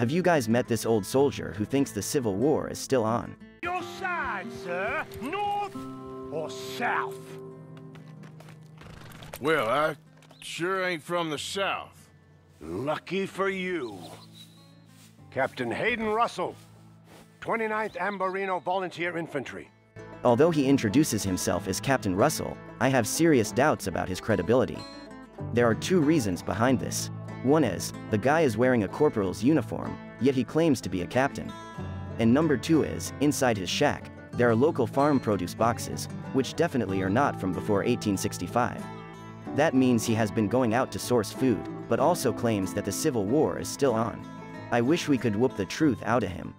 Have you guys met this old soldier who thinks the Civil War is still on? Your side, sir. North or south? Well, I sure ain't from the south. Lucky for you. Captain Hayden Russell, 29th Ambarino Volunteer Infantry. Although he introduces himself as Captain Russell, I have serious doubts about his credibility. There are two reasons behind this. One is, the guy is wearing a corporal's uniform, yet he claims to be a captain. And number two is, inside his shack, there are local farm produce boxes, which definitely are not from before 1865. That means he has been going out to source food, but also claims that the Civil War is still on. I wish we could whoop the truth out of him.